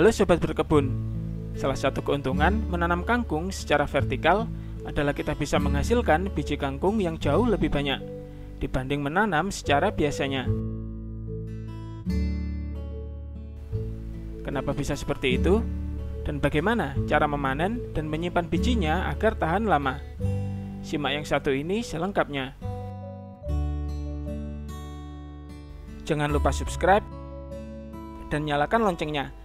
Halo sobat berkebun. Salah satu keuntungan menanam kangkung secara vertikal adalah kita bisa menghasilkan biji kangkung yang jauh lebih banyak dibanding menanam secara biasanya. Kenapa bisa seperti itu? Dan bagaimana cara memanen dan menyimpan bijinya agar tahan lama? Simak yang satu ini selengkapnya. Jangan lupa subscribe dan nyalakan loncengnya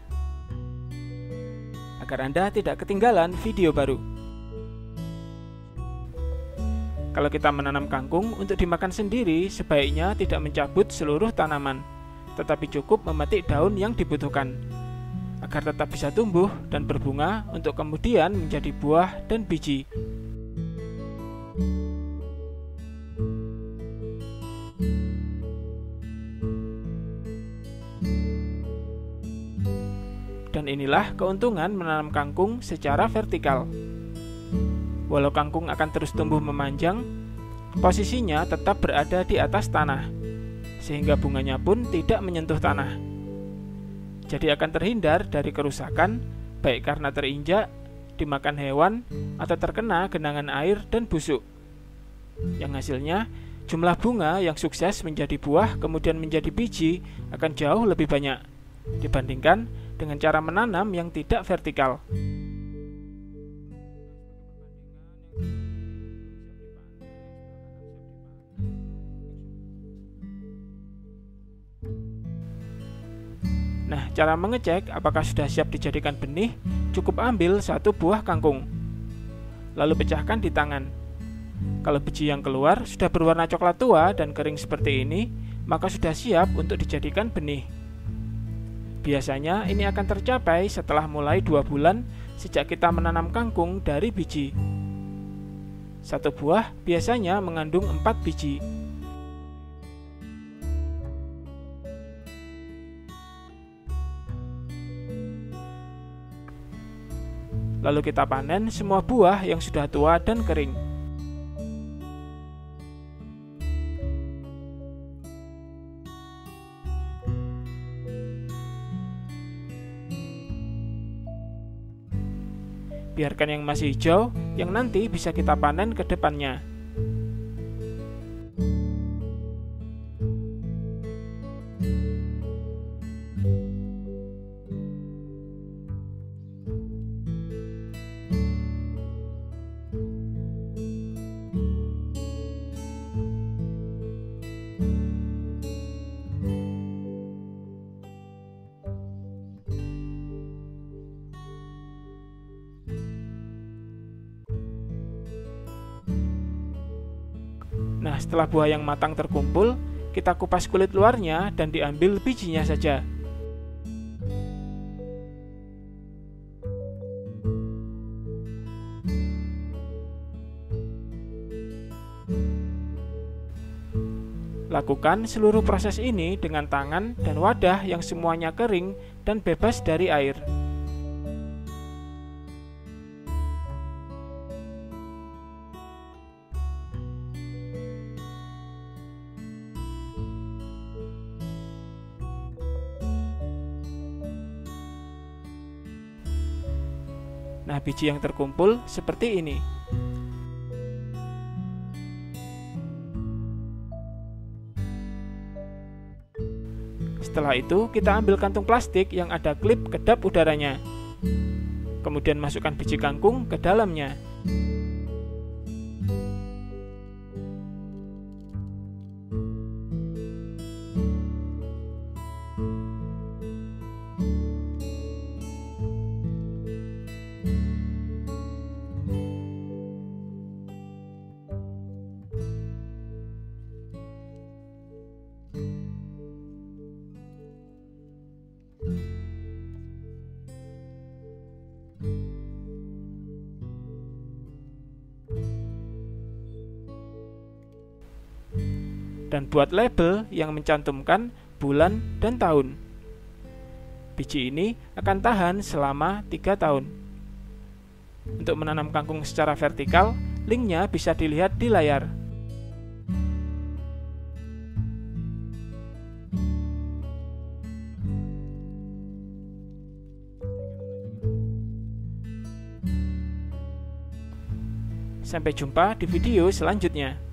agar Anda tidak ketinggalan video baru. Kalau kita menanam kangkung untuk dimakan sendiri, sebaiknya tidak mencabut seluruh tanaman, tetapi cukup memetik daun yang dibutuhkan agar tetap bisa tumbuh dan berbunga untuk kemudian menjadi buah dan biji. Dan inilah keuntungan menanam kangkung secara vertikal. Walau kangkung akan terus tumbuh memanjang, posisinya tetap berada di atas tanah, sehingga bunganya pun tidak menyentuh tanah. Jadi akan terhindar dari kerusakan, baik karena terinjak, dimakan hewan, atau terkena genangan air dan busuk. Yang hasilnya, jumlah bunga yang sukses menjadi buah kemudian menjadi biji akan jauh lebih banyak dibandingkan dengan cara menanam yang tidak vertikal. Nah, cara mengecek apakah sudah siap dijadikan benih, cukup ambil satu buah kangkung. Lalu pecahkan di tangan. Kalau biji yang keluar sudah berwarna coklat tua dan kering seperti ini, maka sudah siap untuk dijadikan benih. Biasanya ini akan tercapai setelah mulai dua bulan sejak kita menanam kangkung dari biji. Satu buah biasanya mengandung empat biji. Lalu kita panen semua buah yang sudah tua dan kering. Biarkan yang masih hijau, yang nanti bisa kita panen ke depannya. Nah, setelah buah yang matang terkumpul, kita kupas kulit luarnya dan diambil bijinya saja. Lakukan seluruh proses ini dengan tangan dan wadah yang semuanya kering dan bebas dari air. Nah, biji yang terkumpul seperti ini. Setelah itu, kita ambil kantung plastik yang ada klip kedap udaranya. Kemudian masukkan biji kangkung ke dalamnya. dan buat label yang mencantumkan bulan dan tahun. Biji ini akan tahan selama 3 tahun. Untuk menanam kangkung secara vertikal, linknya bisa dilihat di layar. Sampai jumpa di video selanjutnya.